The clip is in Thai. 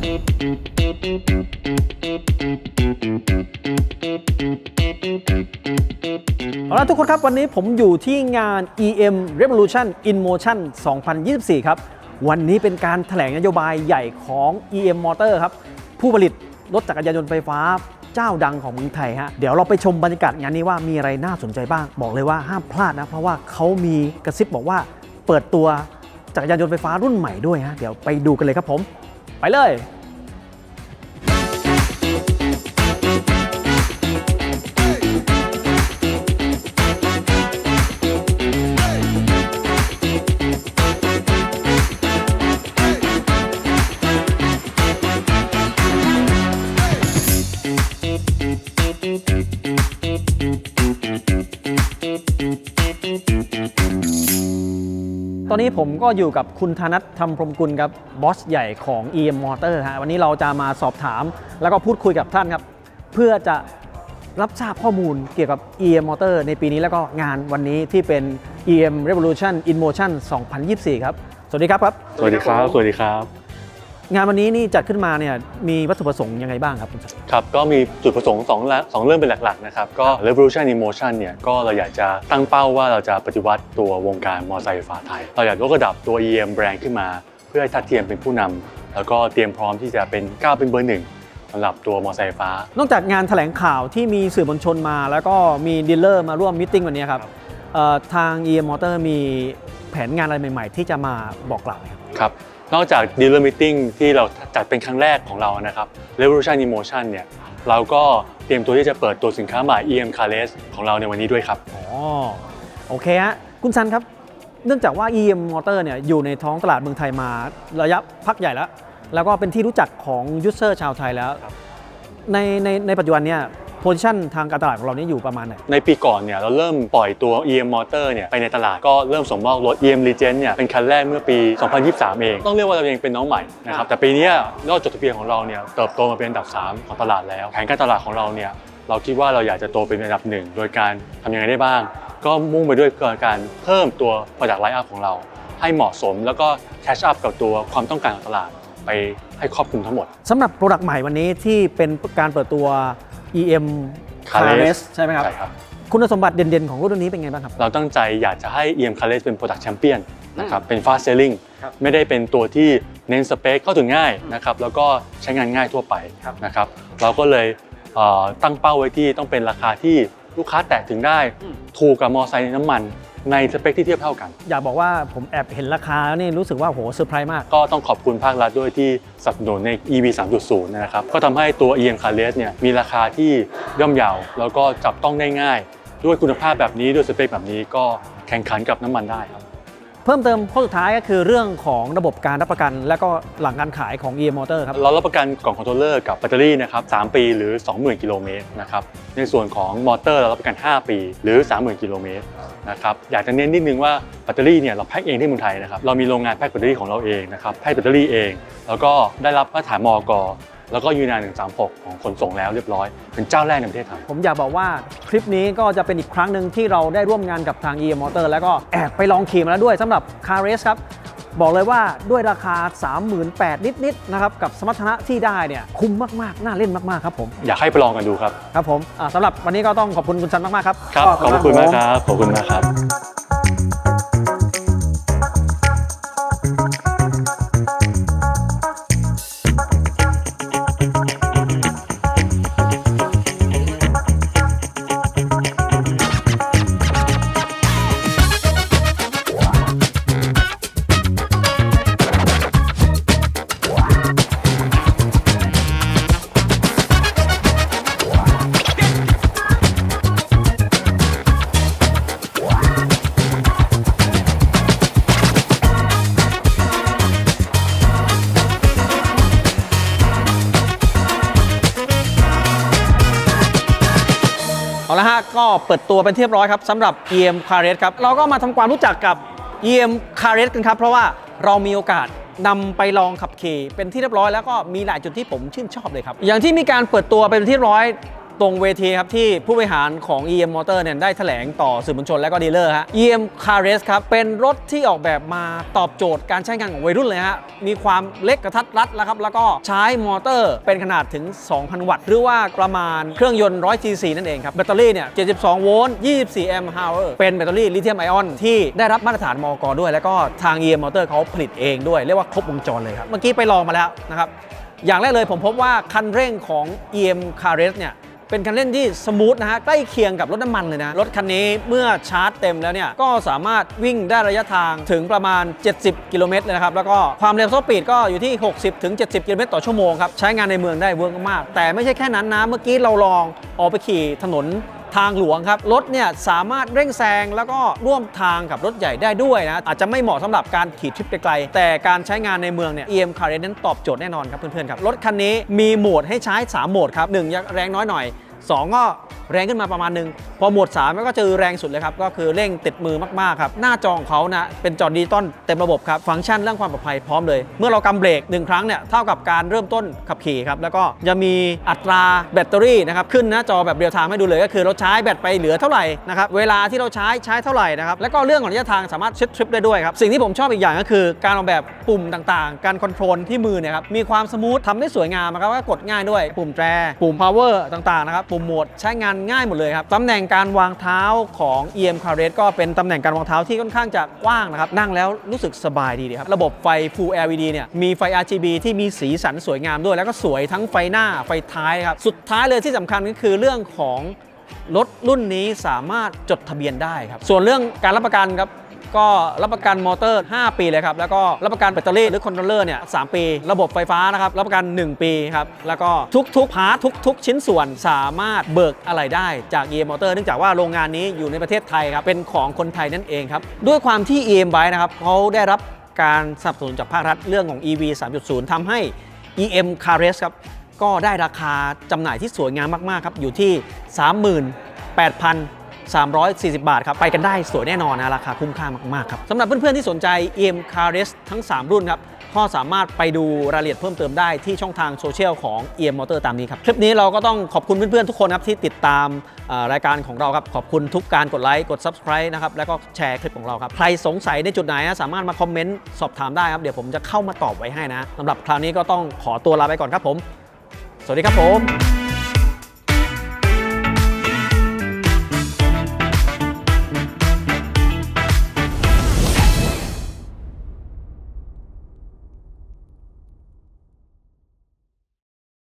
เอาละทุกคนครับวันนี้ผมอยู่ที่งาน EM Revolution in Motion 2024 ครับ วันนี้เป็นการแถลงนโยบายใหญ่ของ EM Motor ครับ ผู้ผลิตรถจักรยานยนต์ไฟฟ้าเจ้าดังของเมืองไทยฮะ เดี๋ยวเราไปชมบรรยากาศงานนี้ว่ามีอะไรน่าสนใจบ้าง บอกเลยว่าห้ามพลาดนะ เพราะว่าเขามีกระซิบบอกว่าเปิดตัวจักรยานยนต์ไฟฟ้ารุ่นใหม่ด้วยฮะ เดี๋ยวไปดูกันเลยครับผม ไปเลย ตอนนี้ผมก็อยู่กับคุณธนัทธรรมพรมกุลครับบอสใหญ่ของ EM Motor ฮะวันนี้เราจะมาสอบถาม แล้วก็พูดคุยกับท่านครับ เพื่อจะรับทราบข้อมูลเกี่ยวกับ EM Motor ในปีนี้แล้วก็งานวันนี้ที่เป็น EM Revolution in Motion 2024 ครับ สวัสดีครับครับ สวัสดีครับ สวัสดีครับ งานวันนี้นี่จัดขึ้นมาเนี่ยมีวัตถุประสงค์ยังไงบ้างครับคุณสันครับก็มีจุดประสงค์สองละสองเรื่องเป็นหลักๆนะครับก็ Revolution in Motion เนี่ยก็เราอยากจะตั้งเป้าว่าเราจะปฏิวัติตัววงการมอเตอร์ไซค์ไฟฟ้าไทย เราอยากยกระดับตัว EM แบรนด์ขึ้นมา เพื่อให้ทัดเทียมเป็นผู้นำแล้วก็เตรียมพร้อมที่จะเป็นก้าวเป็นเบอร์หนึ่งสำหรับตัวมอเตอร์ไซค์ไฟฟ้า นอกจากงานแถลงข่าวที่มีสื่อมวลชนมา แล้วก็มี dealer มาร่วม meeting วันนี้ครับเอ่อทาง EM Motor มีแผนงานอะไรใหม่ ๆ ที่จะมาบอกกล่าวไหมครับครับ นอกจาก dealer meeting ที่เราจัดเป็นครั้งแรกของเรานะครับ Revolution in Motion เนี่ยเราก็เตรียมตัวที่จะเปิดตัวสินค้าใหม่ EM QAREZ ของเราในวันนี้ด้วยครับอ๋อโอเคฮะคุณซันครับ เนื่องจากว่า EM Motor เนี่ยอยู่ในท้องตลาดเมืองไทยมาระยะพักใหญ่แล้ว แล้วก็เป็นที่รู้จักของ user ชาวไทยแล้วครับในในในปัจจุบันเนี่ย position ทางการตลาดของเรานี่อยู่ประมาณไหน ในปีก่อนเนี่ยเราเริ่มปล่อยตัว EM Motor เนี่ยไปในตลาดก็เริ่มส่งมอบรถ EM Legend เนี่ยเป็นคันแรกเมื่อปี 2023 เอง ต้องเรียกว่าเรายังเป็นน้องใหม่นะครับแต่ปีเนี้ยยอดจดทะเบียนของเราเนี่ยเติบโตมาเป็นอันดับ 3 ของตลาดแล้วแผนการตลาดของเราเนี่ยเราคิดว่าเราอยากจะโตเป็นอันดับหนึ่งโดยการทำยังไงได้บ้าง ก็มุ่งไปด้วยการเพิ่มตัว Product Line Up ของเรา ให้เหมาะสมแล้วก็ catch up กับตัวความต้องการของตลาดไปให้ครอบคลุมทั้งหมดสำหรับโปรดักต์ใหม่วันนี้ที่เป็นการเปิดตัว EM Carless Carless ใช่ไหมครับใช่ครับ คุณสมบัติเด่นๆ ของรุ่นนี้เป็นไงบ้างครับ เราตั้งใจอยากจะให้ EM c a r l e s เป็น Product Champion นะครับเป็น Fast Selling ครับไม่ได้เป็นตัวที่เน้นสเปคเข้าถึงง่ายนะครับแล้วก็ใช้งานง่ายทั่วไปครับนะครับเราก็เลยเอ่อตั้งเป้าไว้ที่ต้องเป็นราคาที่ลูกค้าแตะถึงได้ ถูกกับมอเตอร์ไซค์น้ำมัน ในสเปคที่เทียบเท่ากัน อยากบอกว่าผมแอบเห็นราคาแล้วนี่รู้สึกว่าโหเซอร์ไพรส์มาก ก็ต้องขอบคุณภาครัฐด้วยที่สนับสนุนใน EV 3.0 นะครับ ก็ทำให้ตัว EM c a r l e s เนี่ยมีราคาที่ย่อมเยาแล้วก็จับต้องได้ง่าย ด้วยคุณภาพแบบนี้ด้วยสเปคแบบนี้ก็แข่งขันกับน้ำมันได้ครับ เพิ่มเติมข้อสุดท้ายก็คือเรื่องของระบบการรับประกัน และก็หลังการขายของ EM Motor ครับเรารับประกันกล่อง controller กับแบตเตอรี่นะครับ3ปีหรือ 20,000 กิโลเมตรนะครับในส่วนของมอเตอร์เรารับประกัน 5 ปีหรือ 30,000 กิโลเมตรนะครับอยากจะเน้นนิดนึงว่าแบตเตอรี่เนี่ยเราแพ็คเองที่เมืองไทยนะครับเรามีโรงงานแพ็คแบตเตอรี่ของเราเองนะครับแพ็คแบตเตอรี่เอง แล้วก็ได้รับมาตรฐานมอก แล้วก็ UN R136 ของขนส่งแล้วเรียบร้อย เป็นเจ้าแรกในประเทศไทย ผมอยากบอกว่าคลิปนี้ก็จะเป็นอีกครั้งหนึ่งที่เราได้ร่วมงานกับทาง EM Motor แล้วก็แอบไปลองขี่มาแล้วด้วยสำหรับ QAREZ ครับบอกเลยว่าด้วยราคา 38,000นิดๆนะครับกับสมรรถนะที่ได้เนี่ยคุ้มมากๆ น่าเล่นมากๆครับผม อยากให้ไปลองกันดูครับ ครับผมอ่าสำหรับวันนี้ก็ต้องขอบคุณคุณซันมากๆครับ ครับ ขอบคุณมากครับ ขอบคุณมากครับ ก็เปิดตัวเป็นที่เรียบร้อยครับสำหรับ EM c a r r e t ครับเราก็มาทำความรู้จักกับ EM c a r r e t กันครับ เพราะว่าเรามีโอกาสนำไปลองขับขี่เป็นที่เรียบร้อยแล้วก็มีหลายจุดที่ผมชื่นชอบเลยครับ อย่างที่มีการเปิดตัวเป็นที่เรียบร้อย ตรงเวทีครับที่ผู้บริหารของ EM Motor เนี่ยได้แถลงต่อสื่อมวลชนและก็ dealer ฮะ EM QAREZ ครับเป็นรถที่ออกแบบมาตอบโจทย์การใช้งานของวัยรุ่นเลยฮะมีความเล็กกระทัดรัดแล้วครับแล้วก็ใช้มอเตอร์เป็นขนาดถึง 2,000 วัตต์ หรือว่าประมาณเครื่องยนต์ 100 cc นั่นเองครับแบตเตอรี่เนี่ย 72 โวลต์ 24 amp hour เป็นแบตเตอรี่ลิเธียมไอออนที่ได้รับมาตรฐานมอกด้วย แล้วก็ทาง EM Motor เขาผลิตเองด้วยเรียกว่าครบวงจรเลยครับเมื่อกี้ไปลองมาแล้วนะครับอย่างแรกเลยผมพบว่าคันเร่งของ EM QAREZ เนี่ย เป็นคันเร่งที่ smooth นะฮะใกล้เคียงกับรถน้ำมันเลยนะ รถคันนี้เมื่อชาร์จเต็มแล้วเนี่ย ก็สามารถวิ่งได้ระยะทางถึงประมาณ 70 กิโลเมตรเลยนะครับ แล้วก็ความเร็ว speed ก็อยู่ที่ 60 ถึง 70 กิโลเมตรต่อชั่วโมงครับ ใช้งานในเมืองได้ work มาก แต่ไม่ใช่แค่นั้นนะ เมื่อกี้เราลองออกไปขี่ถนน ทางหลวงครับ รถเนี่ยสามารถเร่งแซงแล้วก็ร่วมทางกับรถใหญ่ได้ด้วยนะ อาจจะไม่เหมาะสำหรับการขี่ทริปไกลๆแต่การใช้งานในเมืองเนี่ย EM QAREZ นั้นตอบโจทย์แน่นอนครับเพื่อนๆครับ รถคันนี้มีโหมดให้ใช้ 3 โหมดครับหนึ่งแรงน้อยหน่อย 2 ก็แรงขึ้นมาประมาณหนึ่ง พอโหมด3ก็เจอแรงสุดเลยครับ ก็คือเร่งติดมือมากๆครับ หน้าจอของเขานะเป็นจอดิจิตอลเต็มระบบครับ ฟังก์ชันเรื่องความปลอดภัยพร้อมเลย เมื่อเรากำเบรกหนึ่งครั้งเนี่ยเท่ากับการเริ่มต้นขับขี่ครับ แล้วก็จะมีอัตราแบตเตอรี่นะครับ ขึ้นหน้าจอแบบ real time ให้ดูเลย ก็คือเราใช้แบตไปเหลือเท่าไหร่นะครับ เวลาที่เราใช้ใช้เท่าไหร่นะครับ แล้วก็เรื่องของระยะทางสามารถเช็คทริปได้ด้วยครับ สิ่งที่ผมชอบอีกอย่างก็คือ การออกแบบปุ่มต่างๆ การ control ที่มือเนี่ยครับ มีความ smooth ทำได้สวยงามนะครับก็กดง่ายด้วย ปุ่มแตรปุ่ม power ต่างๆนะครับปุ่มโหมดใช้งานง่ายหมดเลยครับตำแหน่งการวางเท้าของ EM QAREZ ก็เป็นตำแหน่งการวางเท้าที่ค่อนข้างจะกว้างนะครับนั่งแล้วรู้สึกสบายดีครับระบบไฟ Full LED เนี่ยมีไฟ RGB ที่มีสีสันสวยงามด้วย แล้วก็สวยทั้งไฟหน้าไฟท้ายครับสุดท้ายเลยที่สำคัญก็คือเรื่องของรถรุ่นนี้สามารถจดทะเบียนได้ครับส่วนเรื่องการรับประกันครับ ก็รับประกันมอเตอร์ 5 ปีเลยครับ แล้วก็รับประกันแบตเตอรี่หรือ controller เนี่ย3ปี ระบบไฟฟ้านะครับ รับประกัน 1 ปีครับ แล้วก็ทุกๆ part ทุก ๆ ชิ้นส่วนสามารถเบิกอะไรได้จาก EM Motor เนื่องจากว่าโรงงานนี้อยู่ในประเทศไทยครับ เป็นของคนไทยนั่นเองครับ ด้วยความที่ EM Bike นะครับเขาได้รับการสนับสนุนจากภาครัฐเรื่องของ EV 3.0ทำให้ EM Car Race ครับก็ได้ราคาจำหน่ายที่สวยงามมาก ๆ ครับ อยู่ที่ 340 บาทครับ ไปกันได้สวยแน่นอนนะ ราคาคุ้มค่ามาก ๆ ครับสำหรับเพื่อน ๆ ที่สนใจ EM Car Race ทั้ง 3 รุ่นครับก็สามารถไปดูรายละเอียดเพิ่มเติมได้ที่ช่องทางโซเชียลของ EM Motor ตามนี้ครับ คลิปนี้เราก็ต้องขอบคุณเพื่อน ๆ ทุกคนครับที่ติดตามรายการของเราครับ ขอบคุณทุกการกดไลค์ กด Subscribe นะครับ แล้วก็แชร์คลิปของเราครับ ใครสงสัยในจุดไหนนะสามารถมาคอมเมนต์สอบถามได้ครับ เดี๋ยวผมจะเข้ามาตอบไว้ให้นะสำหรับคราวนี้ก็ต้องขอตัวลาไปก่อนครับผม สวัสดีครับผม